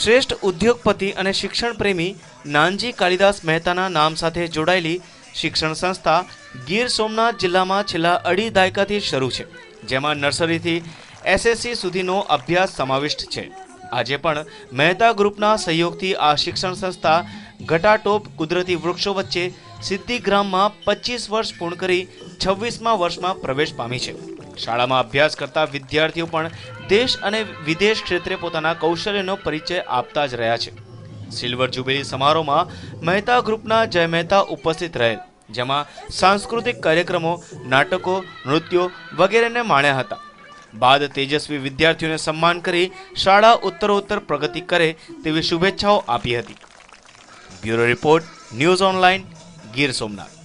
શ્રેષ્ઠ ઉદ્યોગપતિ અને શિક્ષણ પ્રેમી નાનજી કાલિદાસ મહેતાના નામ સાથે જોડાયેલી શિક્ષણ સંસ્થા ગીર સોમનાથ જિલ્લામાં છેલ્લા અઢી દાયકાથી શરૂ છે, જેમાં નર્સરીથી એસએસસી સુધીનો અભ્યાસ સમાવિષ્ટ છે. આજે પણ મહેતા ગ્રુપના સહયોગથી આ શિક્ષણ સંસ્થા ઘટાટોપ કુદરતી વૃક્ષો વચ્ચે સિદ્ધિગ્રામમાં પચીસ વર્ષ પૂર્ણ કરી છવ્વીસમા વર્ષમાં પ્રવેશ પામી છે. શાળામાં અભ્યાસ કરતા વિદ્યાર્થીઓ પણ દેશ અને વિદેશ ક્ષેત્રે પોતાના કૌશલ્યનો પરિચય આપતા જ રહ્યા છે. સિલ્વર જુબેલી સમારોહમાં મહેતા ગ્રુપના જય મહેતા ઉપસ્થિત રહેલ જેમાં સાંસ્કૃતિક કાર્યક્રમો, નાટકો, નૃત્યો વગેરેને માણ્યા હતા. બાદ તેજસ્વી વિદ્યાર્થીઓને સન્માન કરી શાળા ઉત્તરોત્તર પ્રગતિ કરે તેવી શુભેચ્છાઓ આપી હતી. Bureau report, news online, Gir Somnath.